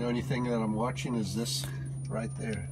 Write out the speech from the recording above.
The only thing that I'm watching is this right there.